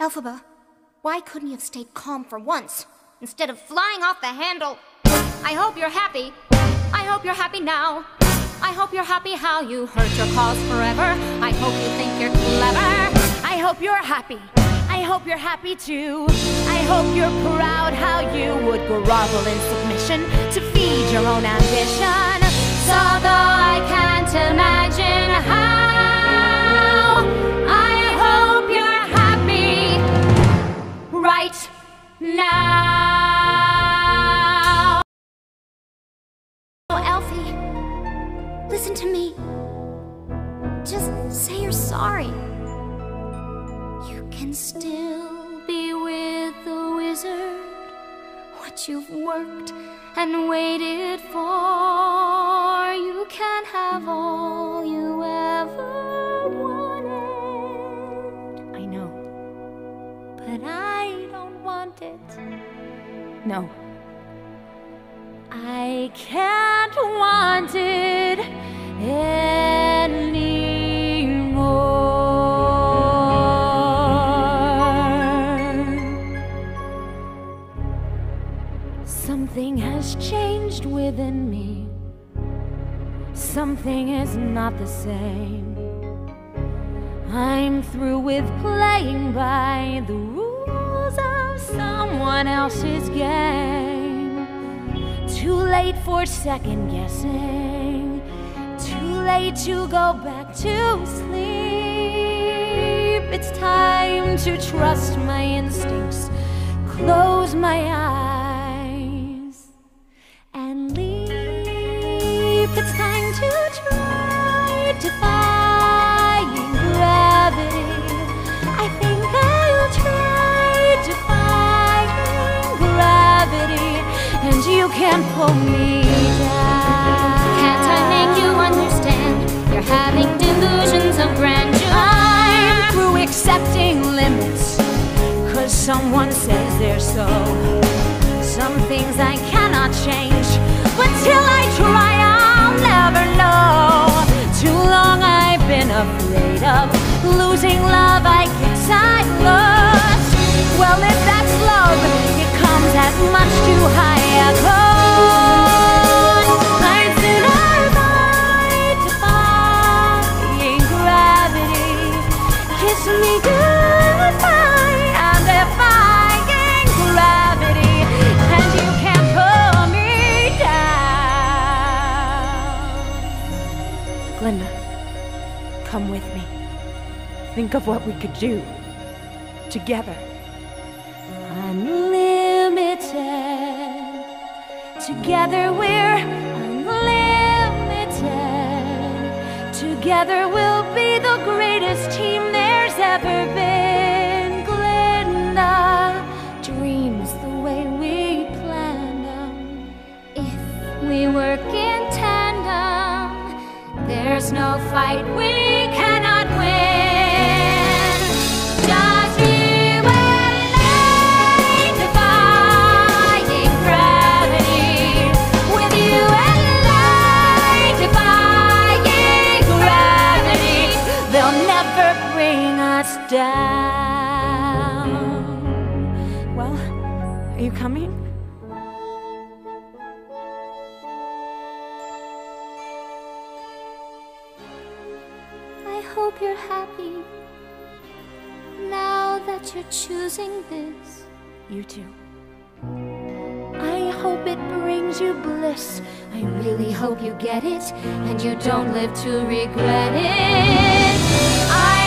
Elphaba, why couldn't you have stayed calm for once, instead of flying off the handle? I hope you're happy. I hope you're happy now. I hope you're happy how you hurt your cause forever. I hope you think you're clever. I hope you're happy. I hope you're happy too. I hope you're proud how you would grovel in submission to feed your own ambition. So though I can't imagine how, right now. Oh, Elphie, listen to me. Just say you're sorry. You can still be with the wizard. What you've worked and waited for. You can have all it. no. I can't want it anymore. Something has changed within me. Something is not the same. I'm through with playing by the rules someone else's game. Too late for second guessing. Too late to go back to sleep. It's time to trust my instincts, close my eyes, can't pull me down. Can't I make you understand? You're having delusions of grandeur. I'm through accepting limits, cause someone says they're so. Some things I cannot change, but till I try, I'll never know. Too long I've been afraid of losing love, I guess I lost. Well, if that's love, it comes at much too high Think of what we could do together. Unlimited. Together we're unlimited. Together we'll be the greatest team there's ever been. Glinda dreams the way we planned them. If we work in tandem, there's no fight we down. Well, are you coming? I hope you're happy now that you're choosing this. You too. I hope it brings you bliss. I really hope you get it and you don't live to regret it. I